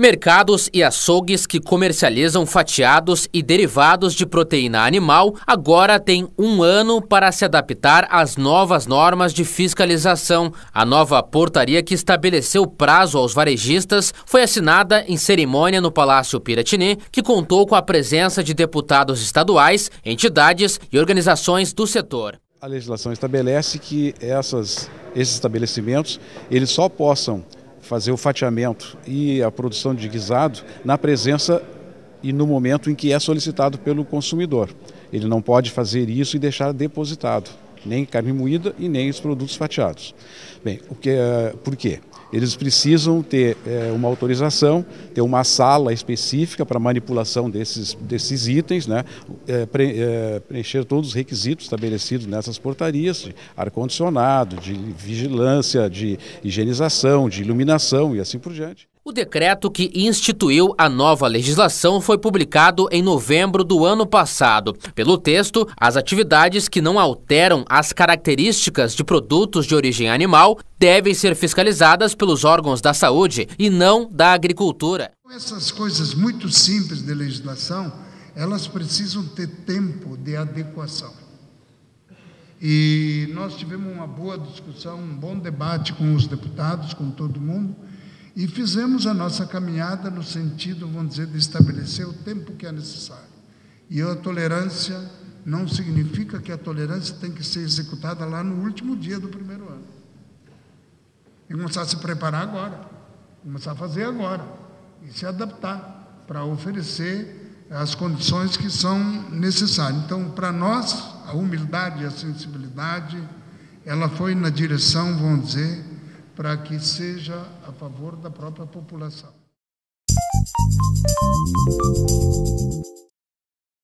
Mercados e açougues que comercializam fatiados e derivados de proteína animal agora têm um ano para se adaptar às novas normas de fiscalização. A nova portaria que estabeleceu prazo aos varejistas foi assinada em cerimônia no Palácio Piratini, que contou com a presença de deputados estaduais, entidades e organizações do setor. A legislação estabelece que essas, esses estabelecimentos eles só possam fazer o fatiamento e a produção de guisado na presença e no momento em que é solicitado pelo consumidor. Ele não pode fazer isso e deixar depositado, nem carne moída e nem os produtos fatiados. Bem, o que, eh, por quê? Eles precisam ter é, uma autorização, ter uma sala específica para manipulação desses, desses itens, né? É, pre, é, preencher todos os requisitos estabelecidos nessas portarias, de ar-condicionado, de vigilância, de higienização, de iluminação e assim por diante. O decreto que instituiu a nova legislação foi publicado em novembro do ano passado. Pelo texto, as atividades que não alteram as características de produtos de origem animal devem ser fiscalizadas pelos órgãos da saúde e não da agricultura. Essas coisas muito simples de legislação, elas precisam ter tempo de adequação. E nós tivemos uma boa discussão, um bom debate com os deputados, com todo mundo e fizemos a nossa caminhada no sentido, vamos dizer, de estabelecer o tempo que é necessário. E a tolerância não significa que a tolerância tem que ser executada lá no último dia do primeiro ano. E começar a se preparar agora, começar a fazer agora e se adaptar para oferecer as condições que são necessárias. Então, para nós, a humildade e a sensibilidade, ela foi na direção, vamos dizer, para que seja a favor da própria população.